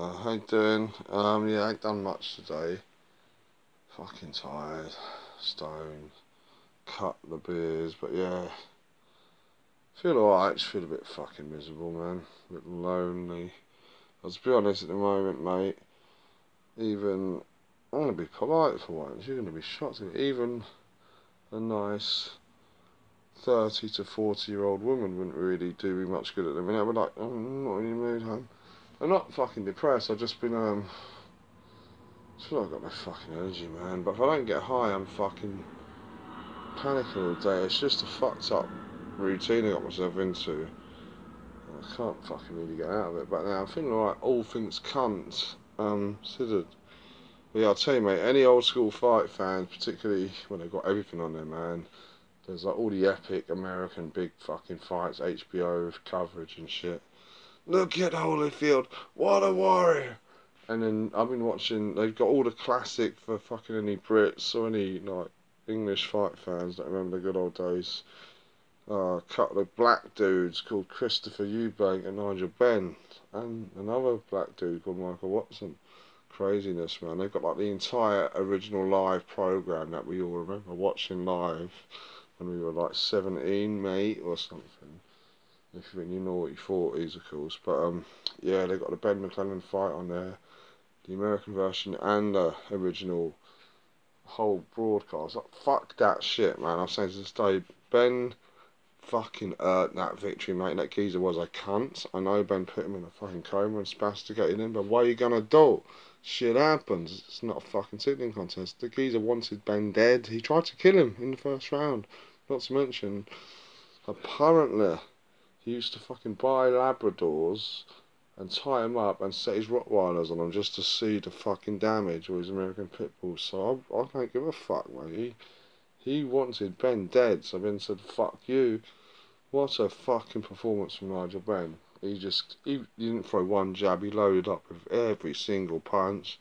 Uh, how you doing? Um, yeah, I ain't done much today. Fucking tired, stoned, cut the beers, but yeah. Feel alright, just feel a bit fucking miserable, man. A bit lonely. To be honest, at the moment, mate, even, I'm going to be polite for once, you're going to be shocked. Even a nice 30 to 40 year old woman wouldn't really do me much good at the minute. I'd be like, I'm not in the mood, home. I'm not fucking depressed. I've just been um. I feel like I've got no fucking energy, man. But if I don't get high, I'm fucking panicking all day. It's just a fucked up routine I got myself into. I can't fucking really get out of it. But now I'm feeling alright. All things cunt um, considered. But yeah, I'll tell you, mate. Any old school fight fans, particularly when they've got everything on there, man. There's like all the epic American big fucking fights, HBO coverage and shit look at Holyfield, what a warrior. And then I've been watching, they've got all the classic for fucking any Brits or any like English fight fans that remember the good old days. Uh, a couple of black dudes called Christopher Eubank and Nigel Benn, and another black dude called Michael Watson. Craziness, man. They've got like the entire original live program that we all remember watching live when we were like 17, mate, or something if you know what you thought is of course but um yeah they got the Benn McClellan fight on there the American version and the original whole broadcast. Like, fuck that shit man. I'm saying to this day Benn fucking earned that victory mate. That geezer was a cunt. I know Benn put him in a fucking coma and spasticated him but what are you gonna do? Shit happens. It's not a fucking sitting contest. The geezer wanted Benn dead. He tried to kill him in the first round. Not to mention apparently he used to fucking buy Labradors and tie them up and set his Rottweilers on them just to see the fucking damage with his American Pit Bulls. So I, I don't give a fuck, mate. He, he wanted Benn dead, so Benn said, fuck you. What a fucking performance from Nigel Benn. He just, he, he didn't throw one jab, he loaded up with every single punch.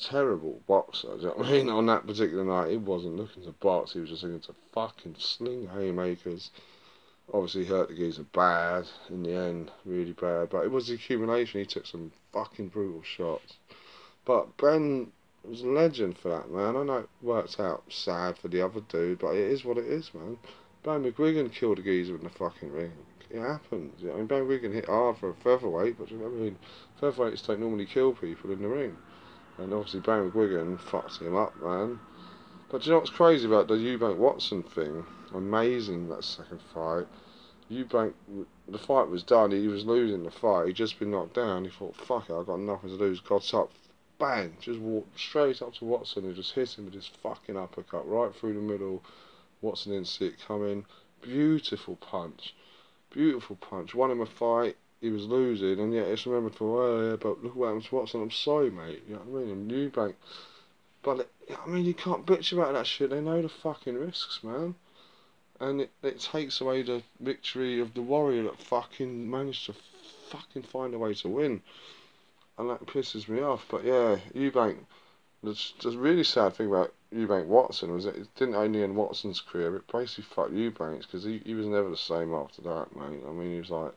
Terrible boxer, you know I mean? On that particular night, he wasn't looking to box, he was just looking to fucking sling haymakers obviously hurt the geezer bad in the end, really bad. But it was accumulation. He took some fucking brutal shots. But Benn was a legend for that, man. I know it worked out sad for the other dude, but it is what it is, man. Ben McGuigan killed a geezer in the fucking ring. It happens. I mean, Ben McGuigan hit hard for a featherweight, but I mean? Featherweights don't normally kill people in the ring. And obviously, Ben McGuigan fucked him up, man. But you know what's crazy about the Eubank Watson thing? Amazing that second fight. Eubank, the fight was done. He was losing the fight. He'd just been knocked down. He thought, fuck it, I've got nothing to lose. Got up, bang, just walked straight up to Watson and just hit him with his fucking uppercut right through the middle. Watson didn't see it coming. Beautiful punch. Beautiful punch. Won him a fight. He was losing, and yet it's remembered for, oh yeah, but look what happened to Watson. I'm sorry, mate. You know what I mean? And Eubank but, it, I mean, you can't bitch about that shit. They know the fucking risks, man. And it, it takes away the victory of the warrior that fucking managed to fucking find a way to win. And that pisses me off. But yeah, Eubank, the, the really sad thing about Eubank Watson was that it didn't only end Watson's career, it basically fucked Eubanks because he, he was never the same after that, mate. I mean, he was like,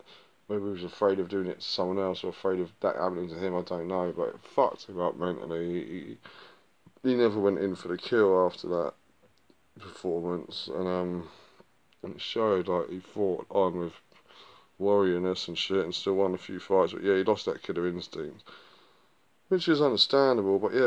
maybe he was afraid of doing it to someone else or afraid of that happening to him, I don't know. But it fucked him up mentally. He, he, he never went in for the kill after that performance, and um, and it showed like he fought on with warriorness and shit, and still won a few fights. But yeah, he lost that killer instinct, which is understandable. But yeah.